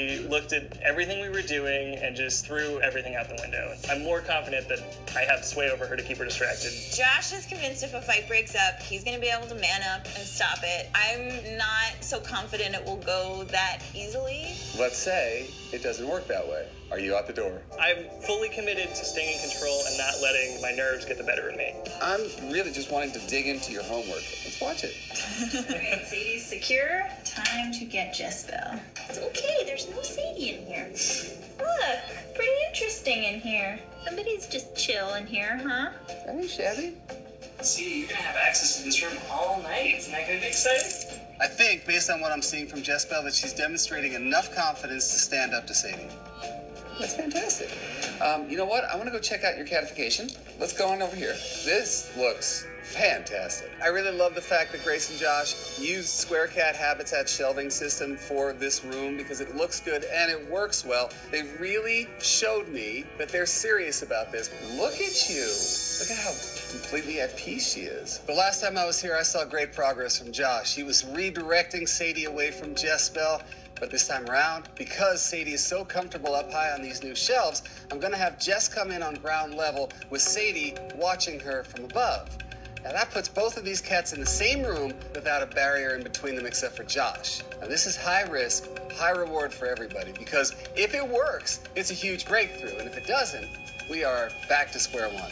He looked at everything we were doing and just threw everything out the window. I'm more confident that I have sway over her to keep her distracted. Josh is convinced if a fight breaks up, he's going to be able to man up and stop it. I'm not so confident it will go that easily. Let's say it doesn't work that way. Are you out the door? I'm fully committed to staying in control and not letting my nerves get the better of me. I'm really just wanting to dig into your homework. Let's watch it. Okay, Sadie's secure. Time to get Jezebel. It's okay, there's no Sadie in here. Look, pretty interesting in here. Somebody's just chill in here, huh? That ain't shabby. See, you're gonna have access to this room all night. Isn't that gonna be exciting? I think, based on what I'm seeing from Jezebel, that she's demonstrating enough confidence to stand up to Sadie. That's fantastic. Um, you know what? I want to go check out your catification. Let's go on over here. This looks fantastic. I really love the fact that Grace and Josh used Square Cat Habitat shelving system for this room because it looks good and it works well. They really showed me that they're serious about this. Look at you. Look at how completely at peace she is. The last time I was here, I saw great progress from Josh. He was redirecting Sadie away from Jezebel. But this time around, because Sadie is so comfortable up high on these new shelves, I'm gonna have Jess come in on ground level with Sadie watching her from above. Now that puts both of these cats in the same room without a barrier in between them except for Josh. Now this is high risk, high reward for everybody because if it works, it's a huge breakthrough. And if it doesn't, we are back to square one.